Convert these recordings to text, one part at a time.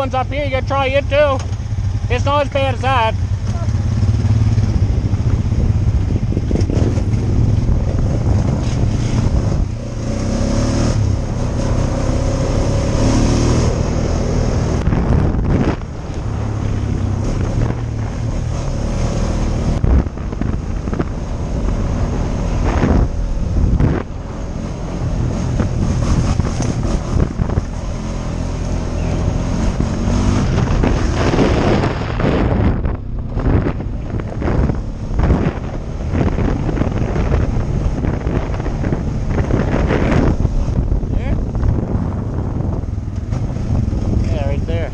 ones up here. You gotta try it too. It's not as bad as that. There. Yeah, right there.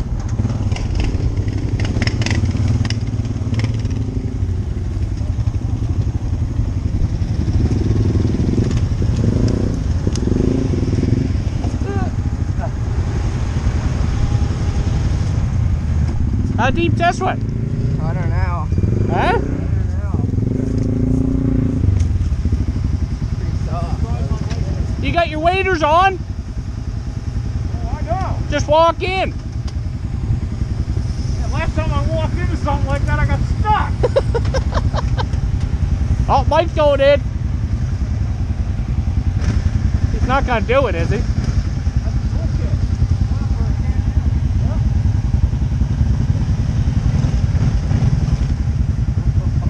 How deep's this one? I don't know. Huh? Don't know. You got your waders on? Oh, I know. Just walk in. Yeah, last time I walked into something like that, I got stuck. Oh, Mike's going in. He's not gonna do it, is he? That's a toolkit. Not for a can. Oh, this got real soft.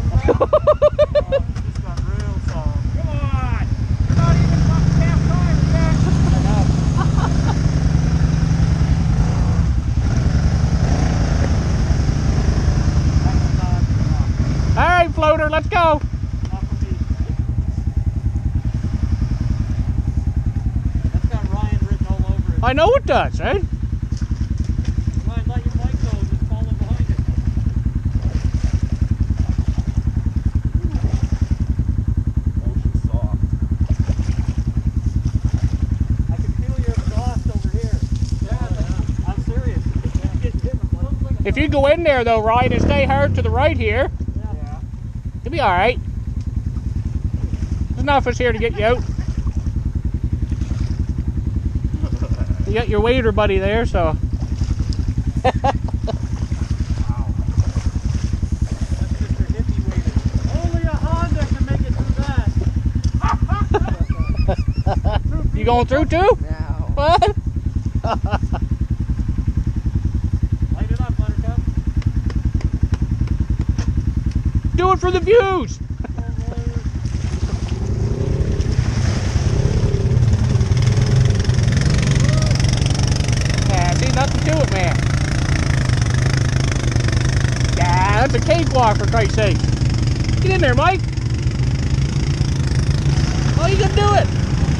Come on. You're not even fucking half tired yet. That's not enough. All right, floater, let's go. Not for me. That's got Ryan written all over it. I know it does, right? Ryan, let your bike go. Just follow behind it. Ocean soft. I can feel your exhaust over here. Yeah, I'm serious. It's getting different. If you go in there though, Ryan, and stay hard to the right here, Yeah. you'll be all right. There's enough of us here to get you out. You got your waiter buddy there, so That's just your hippie waiter. Only a Honda can make it through that. you going through too? No. What? Light it up, Buttercup. Do it for the views. Yeah, see nothing to it, man. Yeah, that's a cakewalk for Christ's sake. Get in there, Mike. Oh, you can do it.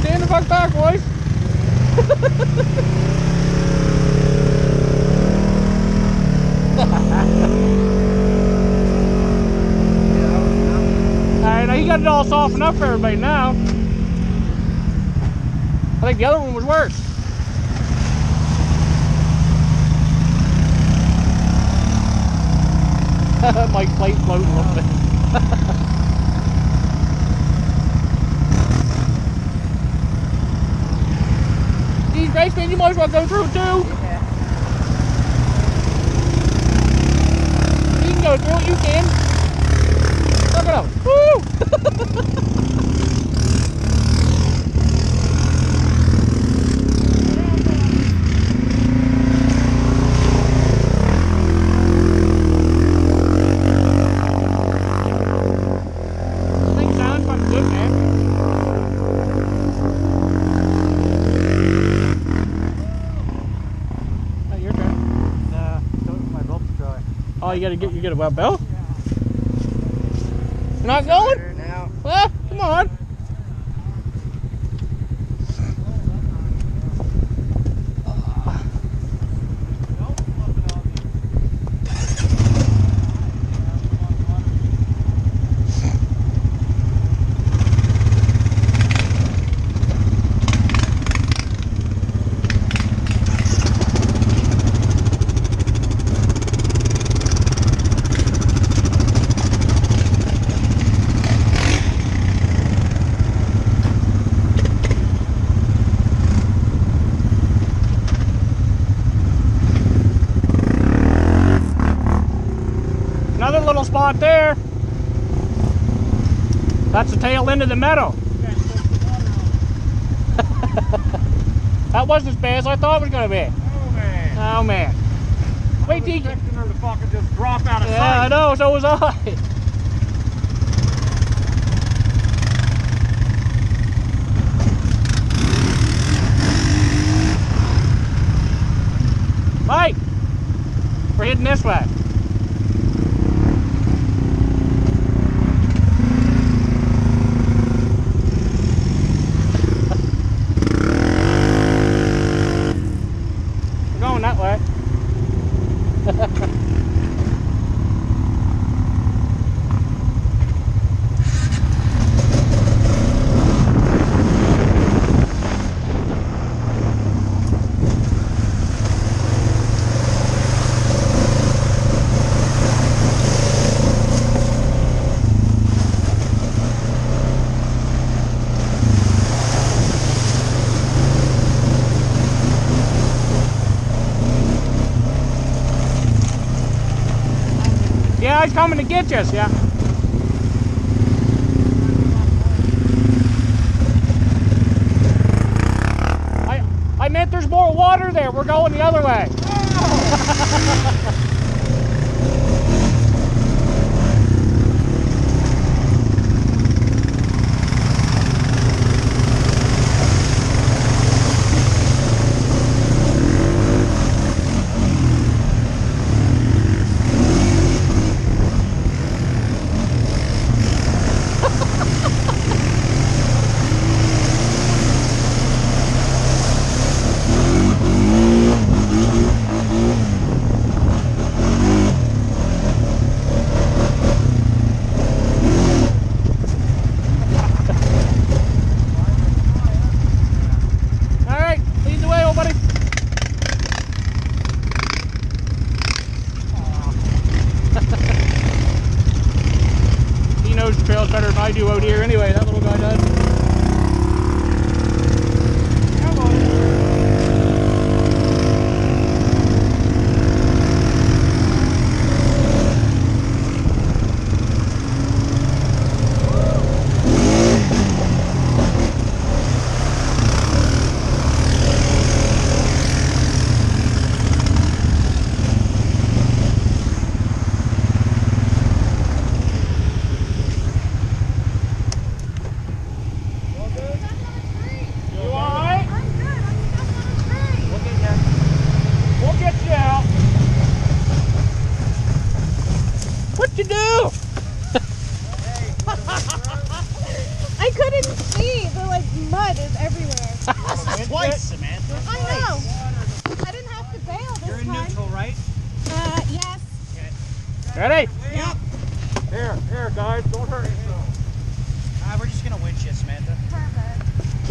Stand the fuck back, boys. All right, now you got it all softened up for everybody now. I think the other one was worse. Mike's plate floating a little bit. Geez, Grace, man, you might as well go through too. Yeah. You can go through it, you can. Look at him. Woo! Thing sounds fucking good, man. Oh, Your turn. Nah, my belt's dry. Oh, you gotta get you get a web belt. You're not going? Come on. Little spot there. That's the tail end of the meadow. That wasn't as bad as I thought it was going to be. Oh man. Oh man. I Wait was you expecting her to fucking just drop out of Yeah, I know, so was I. Mike! We're heading this way. Going that way. Yeah, he's coming to get us, yeah. I, I meant there's more water there. We're going the other way. Oh. All right, lead the way, old buddy. he knows the trails better than I do out here anyway, that little guy does. Come on. You alright? We'll get you. We'll get you out. What you do? I couldn't see. The like mud is everywhere. Twice, Samantha. I know. I didn't have to bail this You're in time. neutral, right? Uh, yes. Ready? Yep. Here, here, guys. Don't hurt yourself. Ah, we're just gonna winch you, Samantha. Perfect.